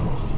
Oh.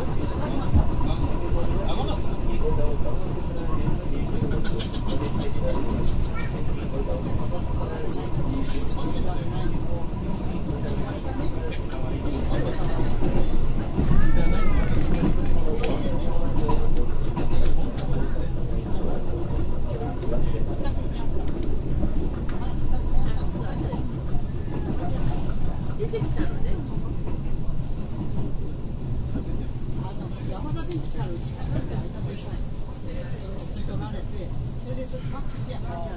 てきたのね。山田電機さんの力であれだけして取られてそれでずっとやなって